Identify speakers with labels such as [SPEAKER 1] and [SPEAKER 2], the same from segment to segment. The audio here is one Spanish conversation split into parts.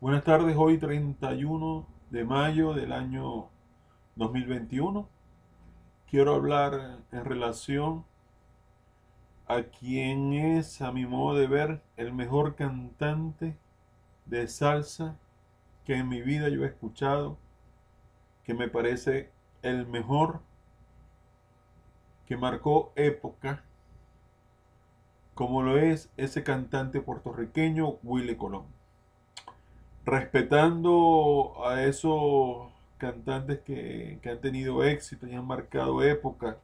[SPEAKER 1] Buenas tardes, hoy 31 de mayo del año 2021. Quiero hablar en relación a quien es, a mi modo de ver, el mejor cantante de salsa que en mi vida yo he escuchado, que me parece el mejor, que marcó época, como lo es ese cantante puertorriqueño Willy Colón respetando a esos cantantes que, han tenido éxito y han marcado época,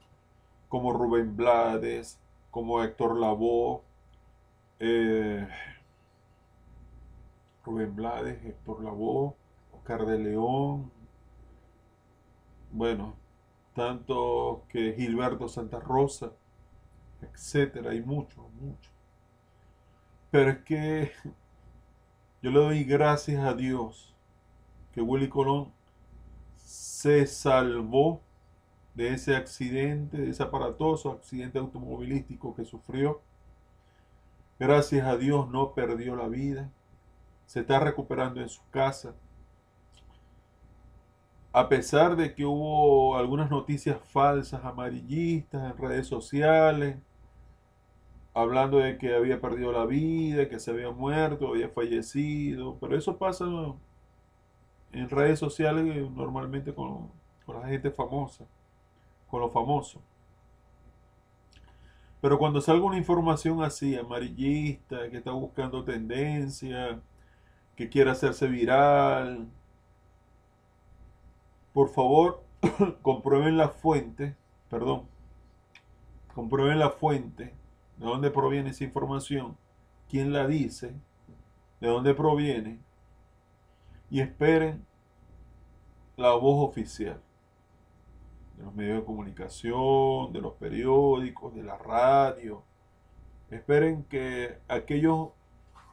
[SPEAKER 1] como Rubén Blades, como Héctor Lavoe, eh, Rubén Blades, Héctor Lavoe, Oscar de León, bueno, tanto que Gilberto Santa Rosa, etcétera, hay mucho, mucho. Pero es que yo le doy gracias a Dios que Willy Colón se salvó de ese accidente, de ese aparatoso accidente automovilístico que sufrió. Gracias a Dios no perdió la vida. Se está recuperando en su casa. A pesar de que hubo algunas noticias falsas, amarillistas en redes sociales, hablando de que había perdido la vida, que se había muerto, había fallecido, pero eso pasa en redes sociales normalmente con, la gente famosa, con los famosos. Pero cuando salga una información así, amarillista, que está buscando tendencia, que quiere hacerse viral, por favor, comprueben la fuente, perdón, comprueben la fuente de dónde proviene esa información, quién la dice, de dónde proviene, y esperen la voz oficial de los medios de comunicación, de los periódicos, de la radio. Esperen que aquellos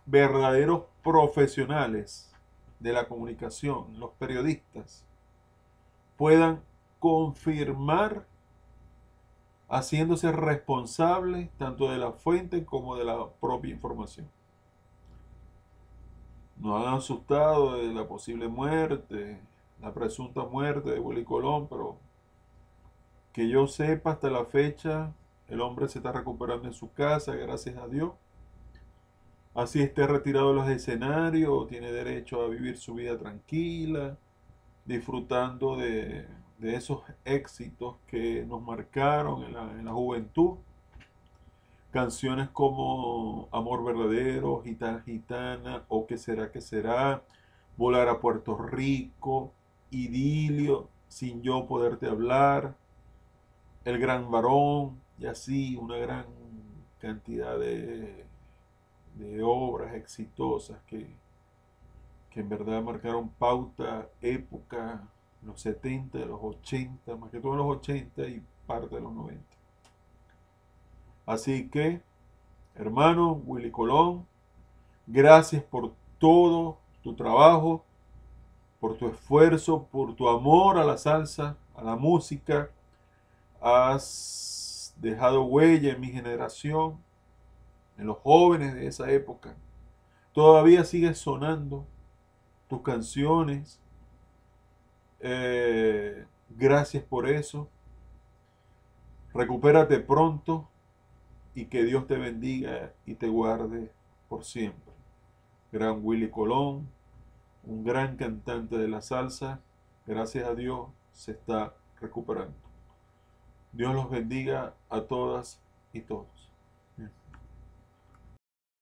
[SPEAKER 1] verdaderos profesionales de la comunicación, los periodistas, puedan confirmar haciéndose responsable tanto de la fuente como de la propia información. Nos han asustado de la posible muerte, la presunta muerte de Willy Colón, pero que yo sepa hasta la fecha, el hombre se está recuperando en su casa, gracias a Dios. Así esté retirado de los escenarios, tiene derecho a vivir su vida tranquila, disfrutando de de esos éxitos que nos marcaron en la, juventud. Canciones como Amor Verdadero, Gitana Gitana, O qué será que será, Volar a Puerto Rico, Idilio, Sin yo poderte hablar, El Gran Varón, y así una gran cantidad de, de obras exitosas que, que en verdad marcaron pauta, época, los 70, los 80, más que todo los 80 y parte de los 90. Así que, hermano Willy Colón, gracias por todo tu trabajo, por tu esfuerzo, por tu amor a la salsa, a la música. Has dejado huella en mi generación, en los jóvenes de esa época. Todavía sigues sonando tus canciones, eh, gracias por eso. Recupérate pronto y que Dios te bendiga y te guarde por siempre. Gran Willy Colón, un gran cantante de la salsa, gracias a Dios se está recuperando. Dios los bendiga a todas y todos.